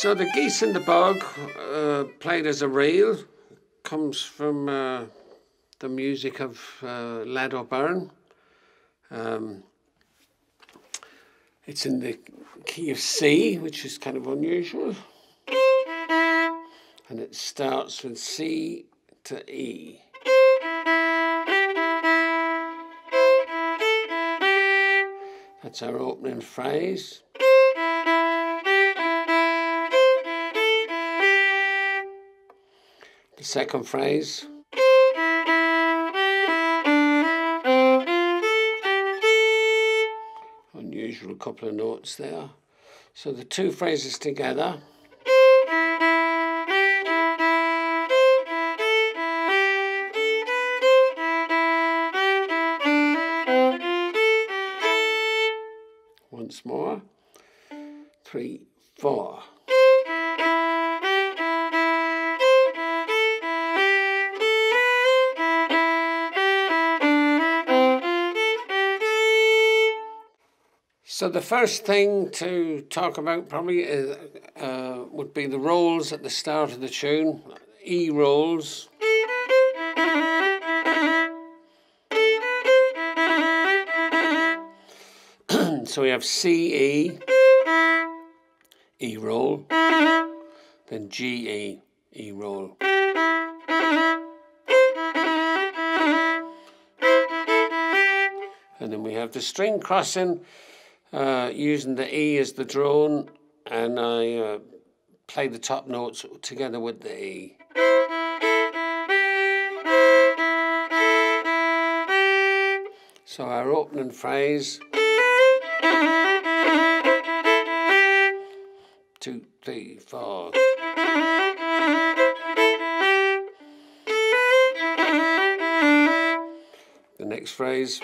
So the geese in the bog, uh, played as a reel, comes from uh, the music of uh, Lad O'Beirne. Um, it's in the key of C, which is kind of unusual. And it starts with C to E. That's our opening phrase. The second phrase. Unusual couple of notes there. So the two phrases together. Once more. Three, four. So the first thing to talk about probably is, uh, would be the rolls at the start of the tune, E rolls. so we have C E, E roll, then G E, E roll. And then we have the string crossing uh, using the E as the drone, and I uh, play the top notes together with the E. So our opening phrase. Two, three, four. The next phrase.